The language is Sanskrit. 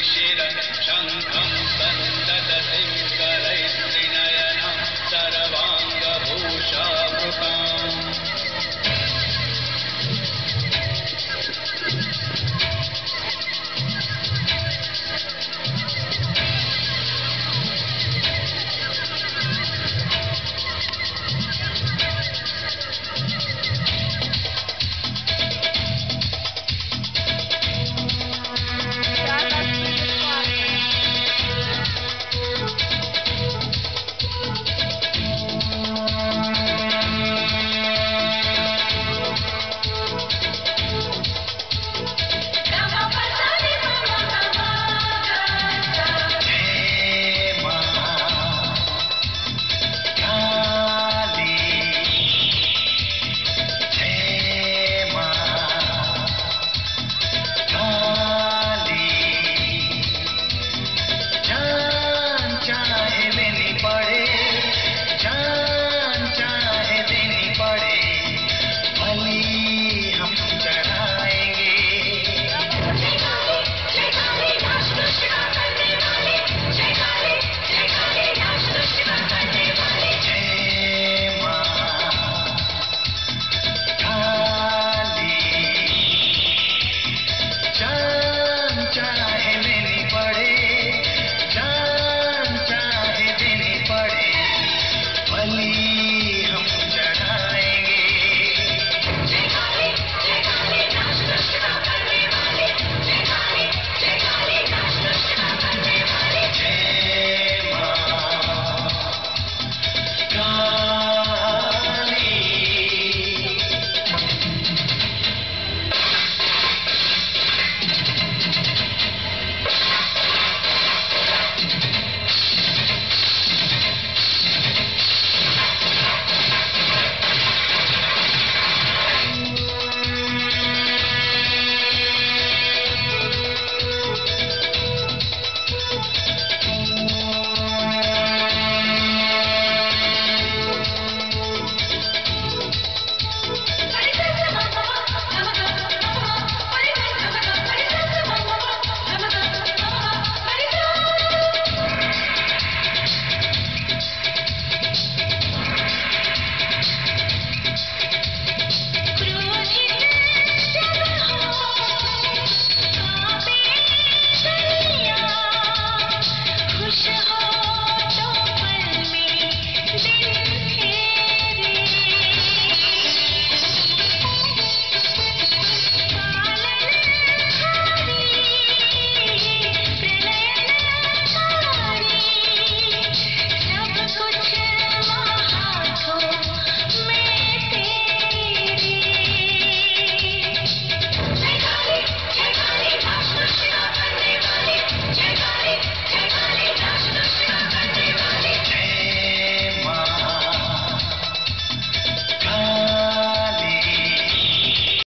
शिशिर शङ्खं सन्